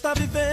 está vivendo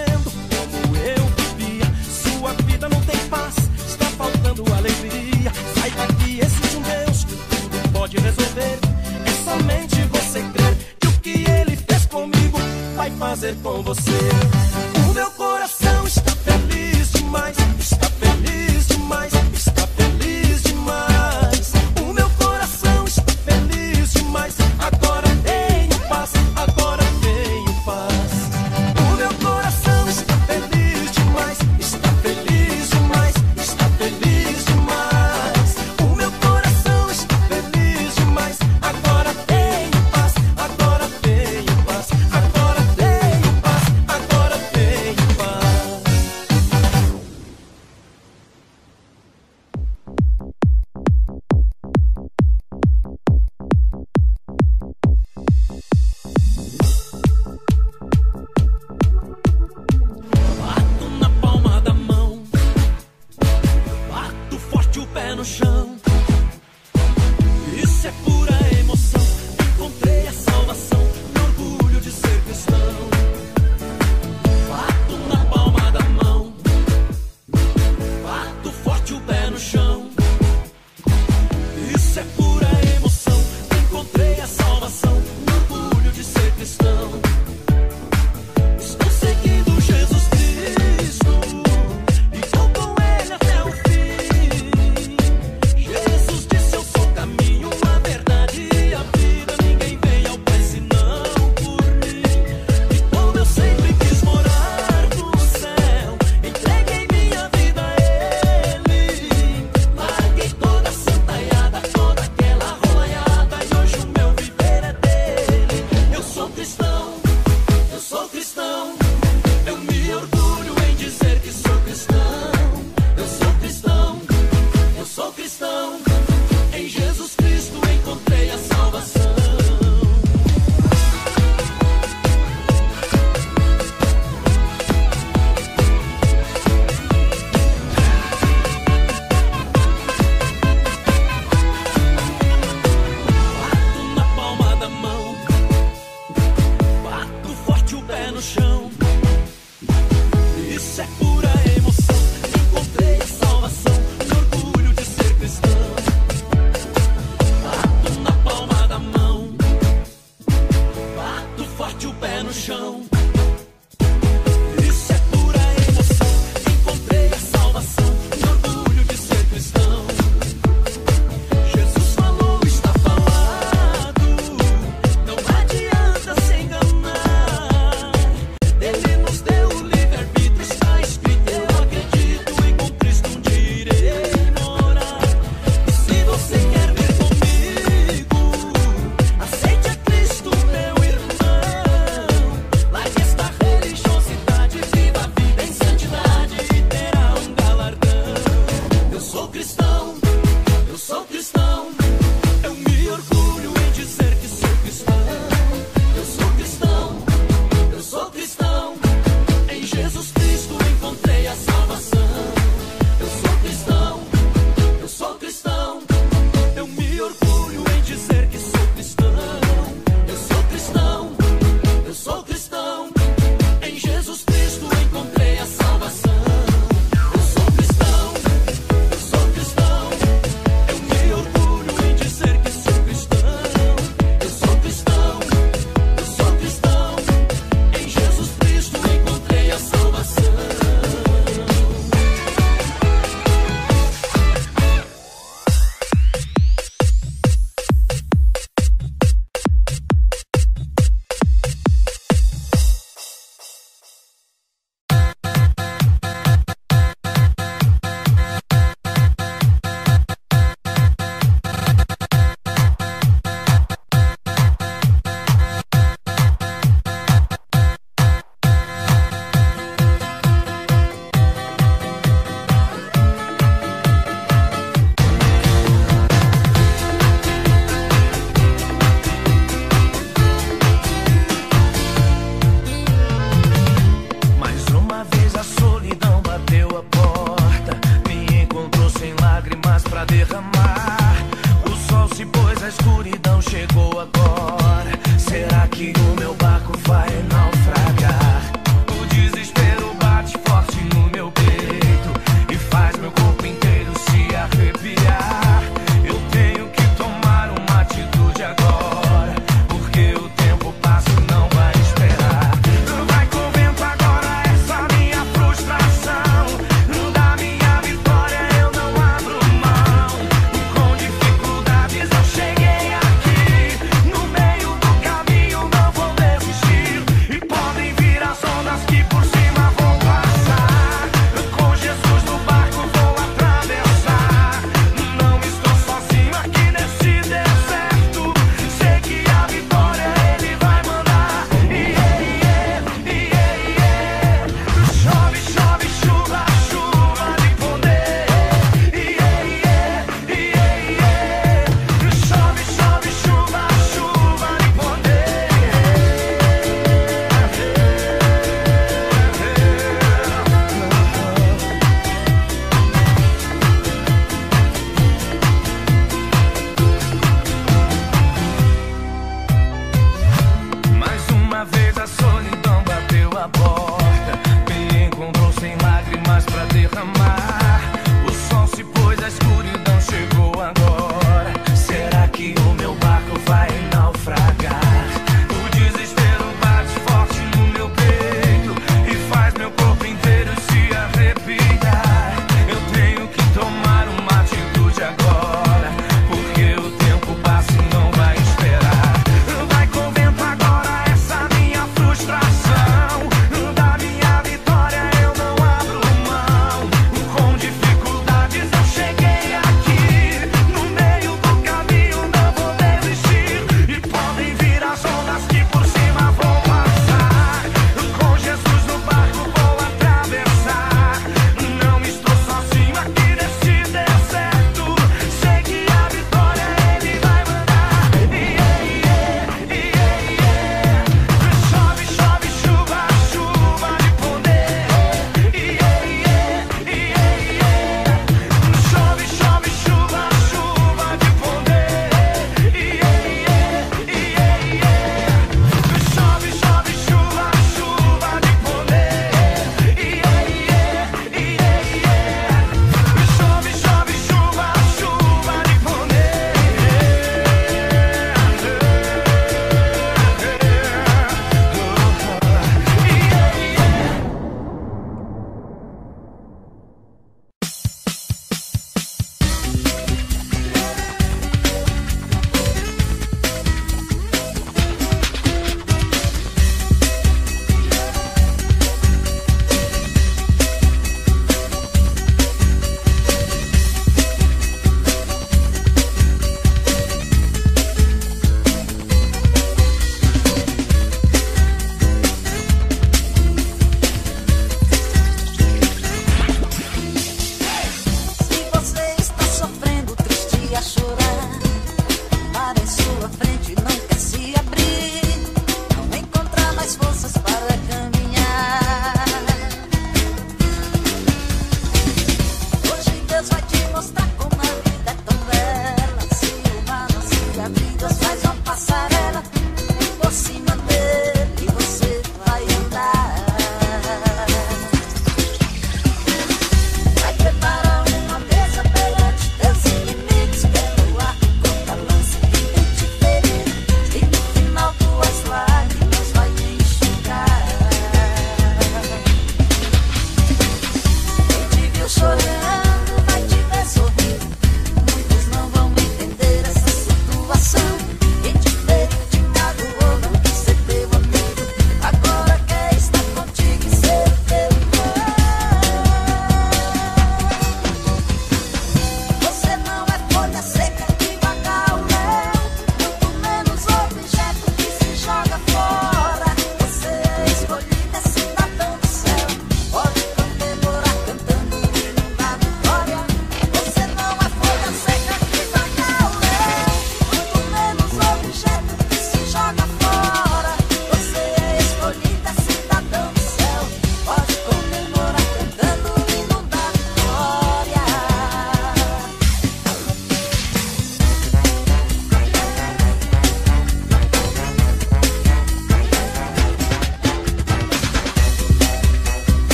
生。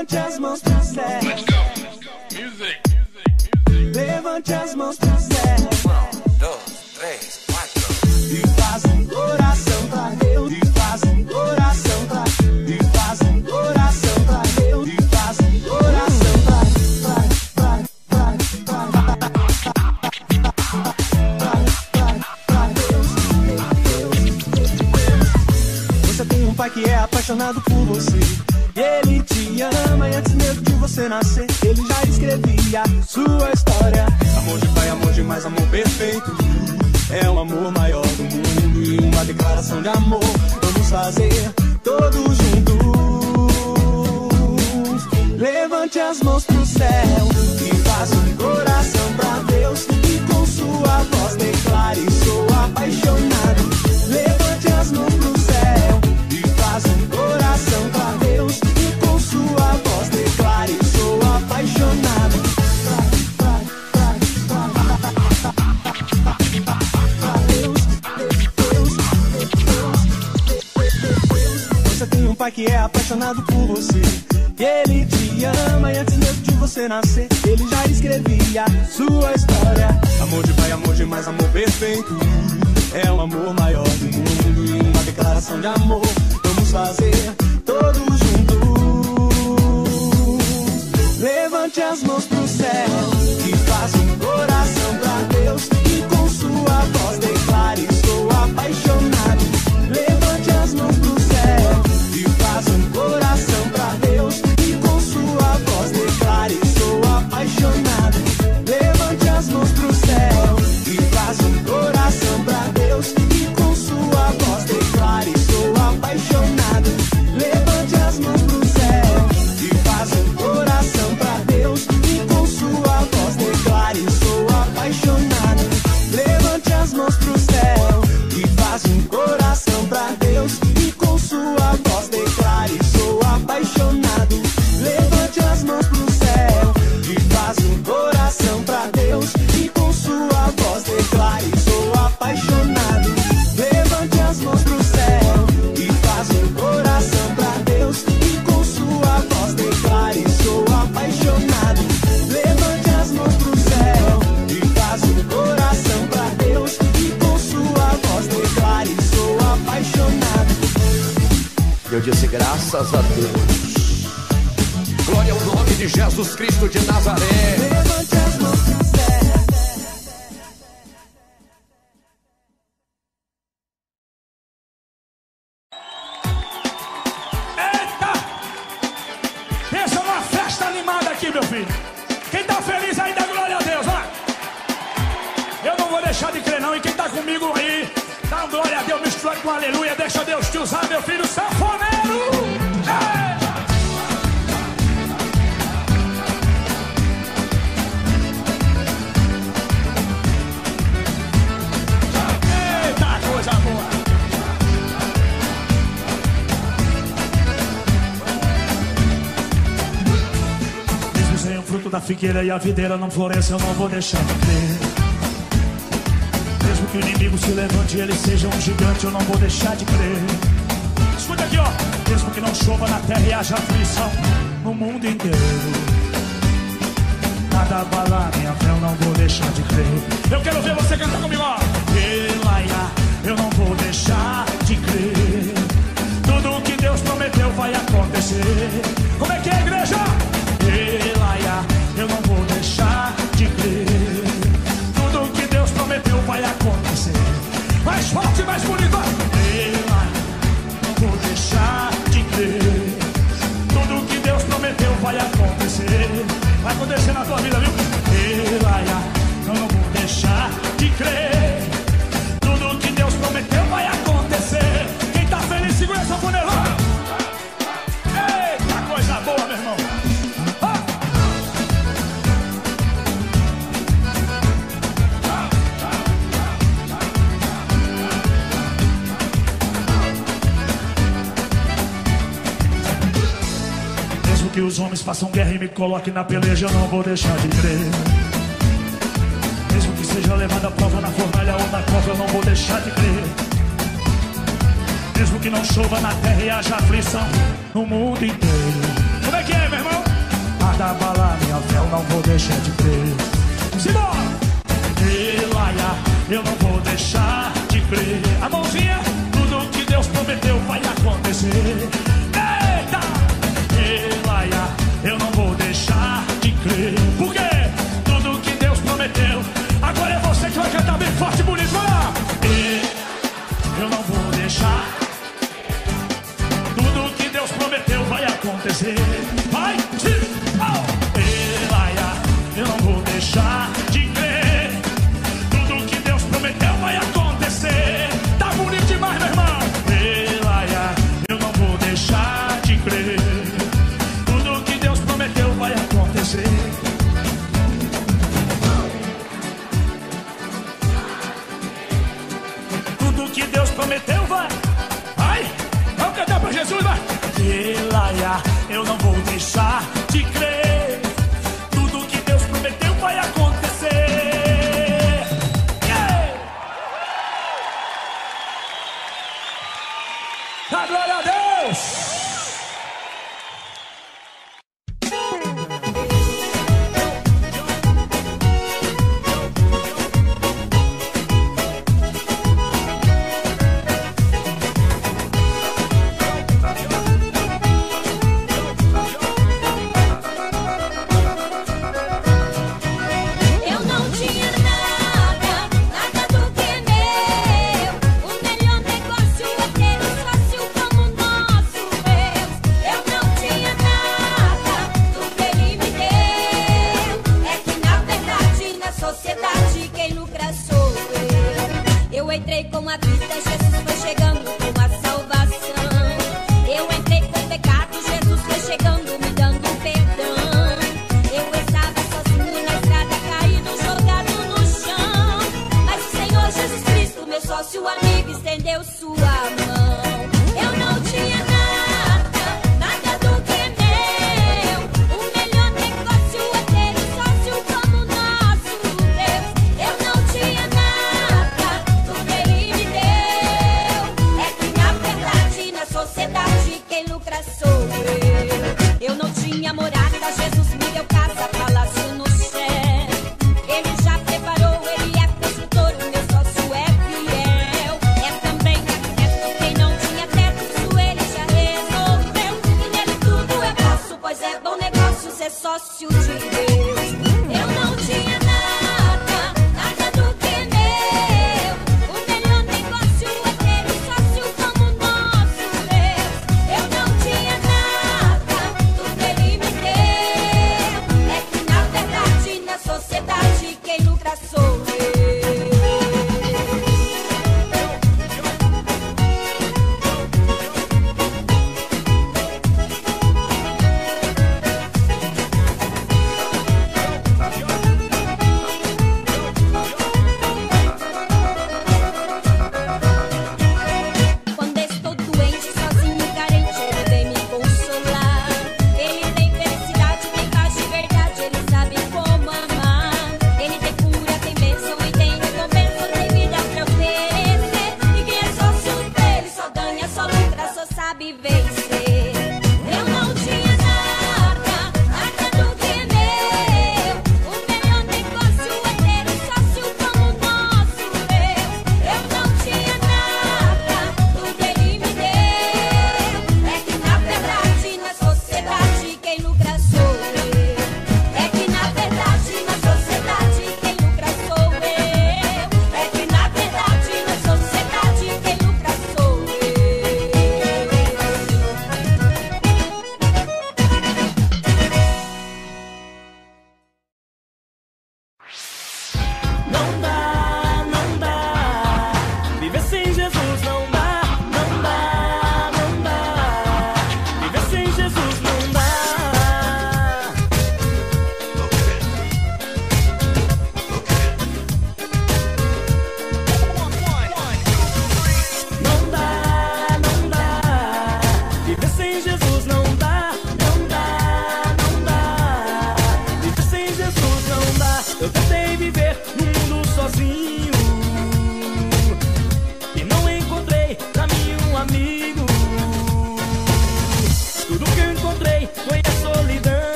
Levante as mãos pro céu. Levante as mãos pro céu. E faz um coração pra Deus. E faz um coração pra E faz um coração pra Deus. E faz um coração pra pra, pra, pra, pra, pra Deus. Você tem um pai que é apaixonado por você. Você nascer, ele já escrevia sua história. Amor de pai, amor de mais, amor perfeito. É o amor maior do mundo e uma declaração de amor. Vamos fazer todos juntos. Levante as mãos pro céu e faça um coração pra Deus. E com sua voz declare: Sou pai que é apaixonado por você. Ele te ama e antes mesmo de você nascer, ele já escrevia sua história. Amor de pai, amor de mais, amor perfeito. É o amor maior do mundo e uma declaração de amor. Vamos fazer todos juntos. Levante as mãos pro céu Eu disse graças a Deus. Glória ao nome de Jesus Cristo de Nazaré. Figueira e a videira não floresça, eu não vou deixar de crer. Mesmo que o inimigo se levante e ele seja um gigante, eu não vou deixar de crer. Escuta aqui, ó. Mesmo que não chova na terra e haja aflição no mundo inteiro. Nada abalar minha fé, eu não vou deixar de crer. Eu quero ver você cantar comigo, ó. Elaia, eu não vou deixar de crer. Tudo o que Deus prometeu vai acontecer. Como é que é, façam guerra e me coloquem na peleja, eu não vou deixar de crer. Mesmo que seja levada a prova na fornalha ou na cova, eu não vou deixar de crer. Mesmo que não chova na terra e haja aflição no mundo inteiro. Como é que é, meu irmão? Nada bala, minha fé, eu não vou deixar de crer. Simbora! Elaia, eu não vou deixar de crer. A mãozinha, tudo que Deus prometeu vai acontecer. Agora é você que vai cantar bem forte e bonito. Vai lá. Eu não vou deixar. Tudo que Deus prometeu vai acontecer. Vai, sim, oh. Eu não vou deixar. Eu entrei com a vida, Jesus foi chegando.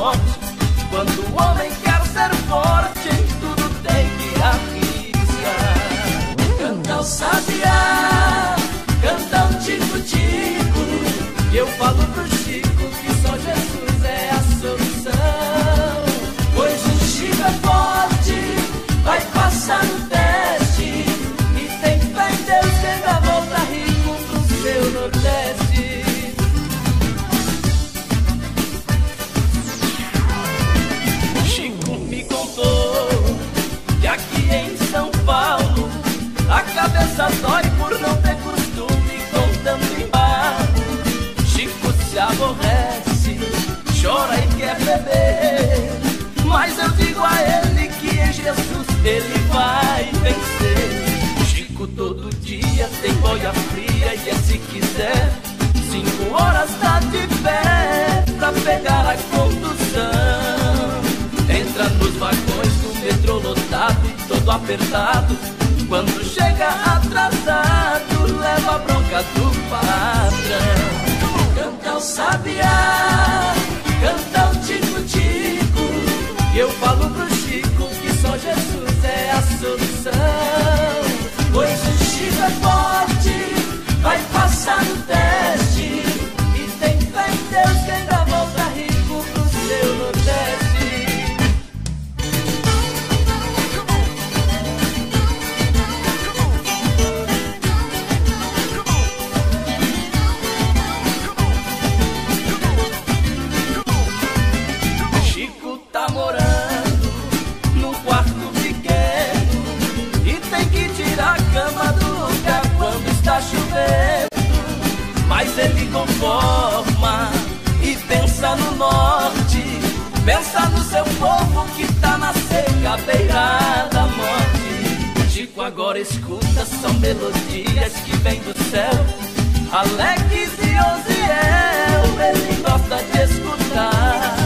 Quando o homem Jesus, ele vai vencer. Chico todo dia tem boia fria e é se quiser, cinco horas tá de pé pra pegar a condução. Entra nos vagões do metrô lotado e todo apertado. Quando chega atrasado, leva a bronca do patrão. Canta o sabiá. something. Agora escuta, são melodias que vêm do céu. Alex e Oziel, ele gosta de escutar.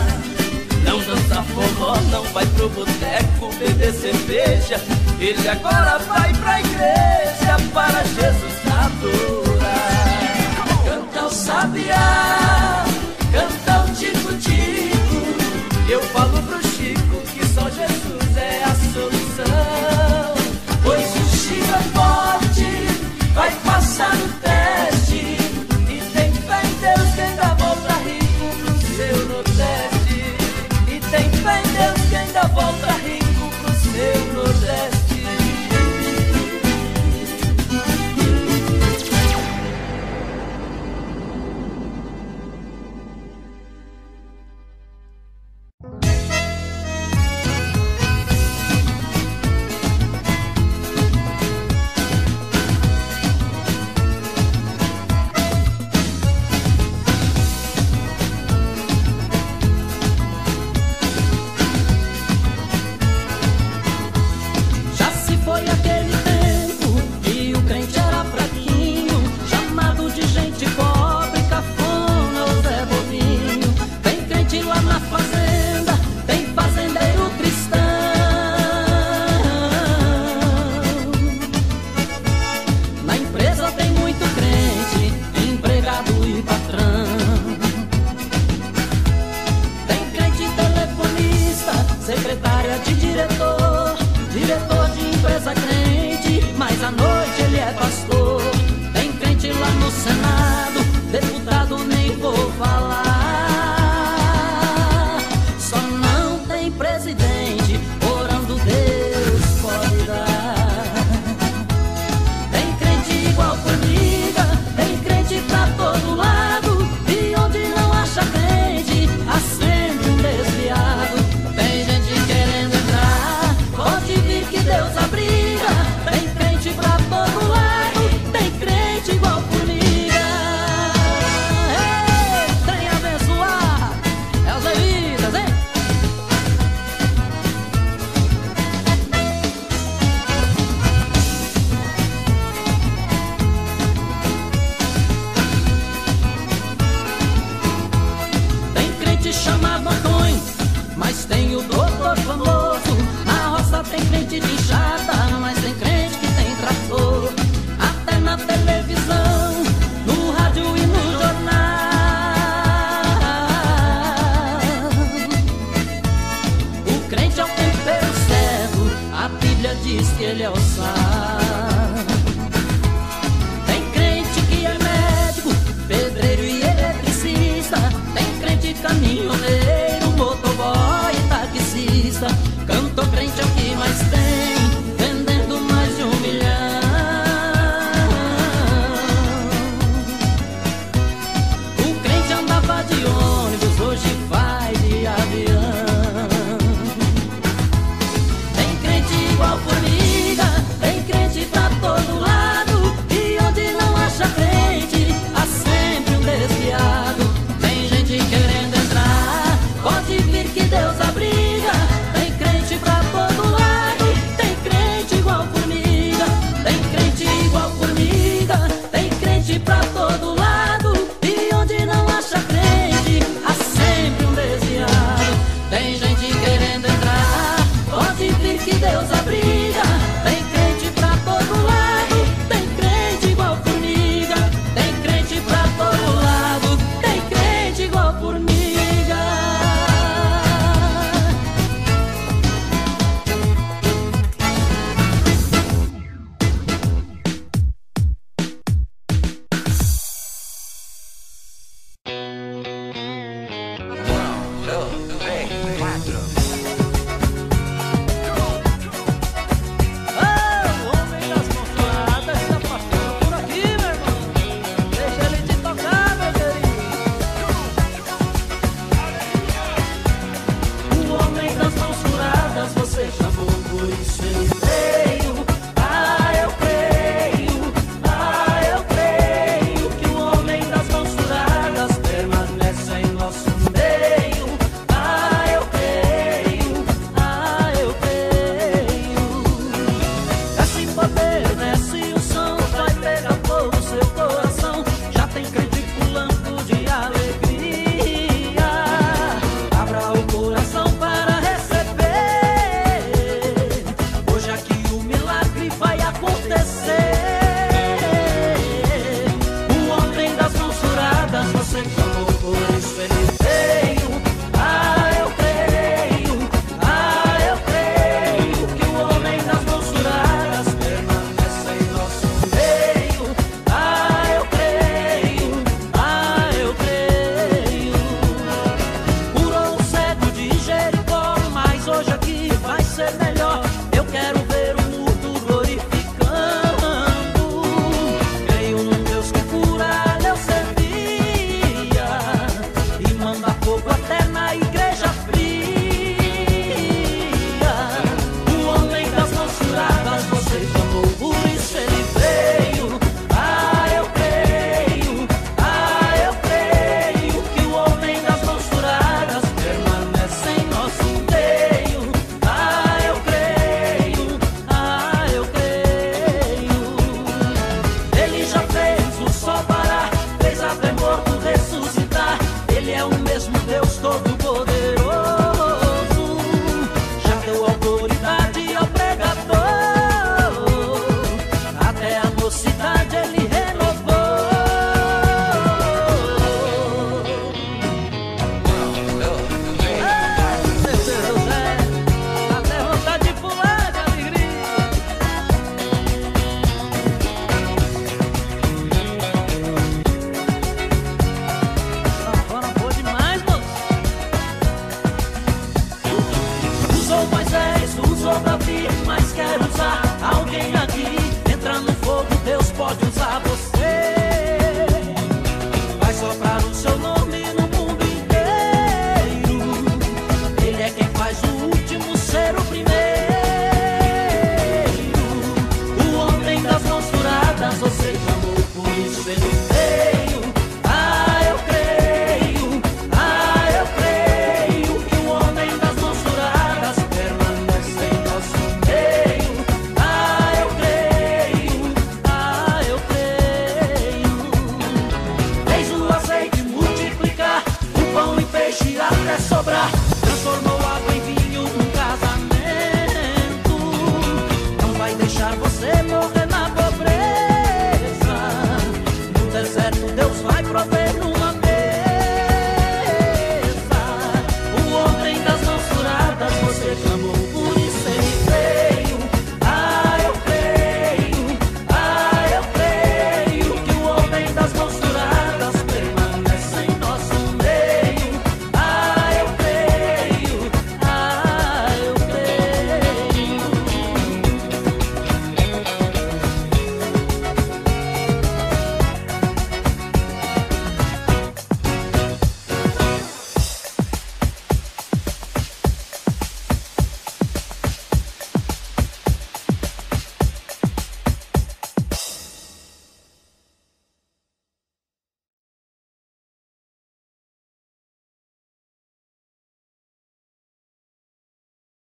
Não dança forró, não vai pro boteco beber cerveja. Ele agora vai pra igreja para Jesus adorar. Canta o sabiá, canta o tico-tico. Eu falo pro